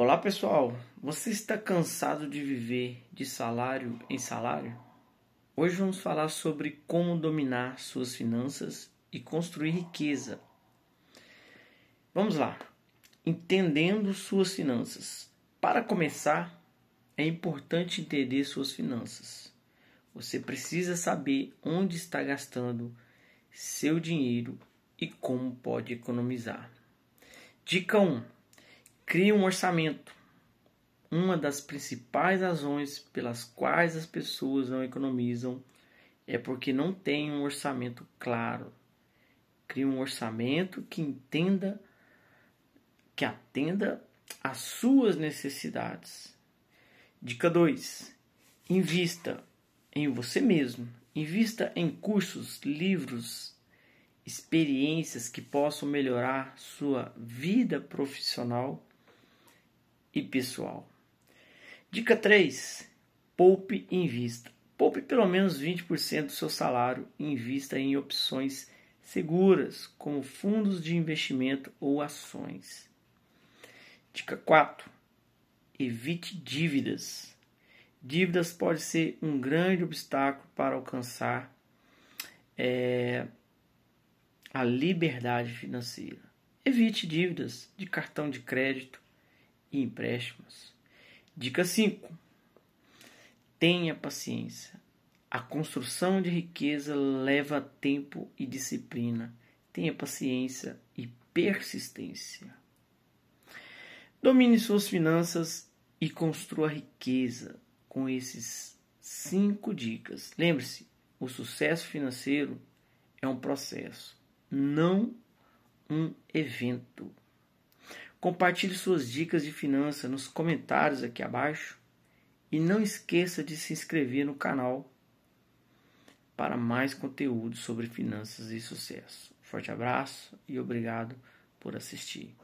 Olá pessoal, você está cansado de viver de salário em salário? Hoje vamos falar sobre como dominar suas finanças e construir riqueza. Vamos lá, entendendo suas finanças. Para começar, é importante entender suas finanças. Você precisa saber onde está gastando seu dinheiro e como pode economizar. Dica 1 Crie um orçamento. Uma das principais razões pelas quais as pessoas não economizam é porque não têm um orçamento claro. Crie um orçamento que entenda, que atenda às suas necessidades. Dica 2. Invista em você mesmo. Invista em cursos, livros, experiências que possam melhorar sua vida profissional e pessoal. Dica 3. Poupe e invista. Poupe pelo menos 20% do seu salário e invista em opções seguras, como fundos de investimento ou ações. Dica 4. Evite dívidas. Dívidas pode ser um grande obstáculo para alcançar é, a liberdade financeira. Evite dívidas de cartão de crédito, e empréstimos. Dica 5. Tenha paciência. A construção de riqueza leva tempo e disciplina. Tenha paciência e persistência. Domine suas finanças e construa riqueza com esses cinco dicas. Lembre-se, o sucesso financeiro é um processo, não um evento. Compartilhe suas dicas de finanças nos comentários aqui abaixo e não esqueça de se inscrever no canal para mais conteúdo sobre finanças e sucesso. Forte abraço e obrigado por assistir.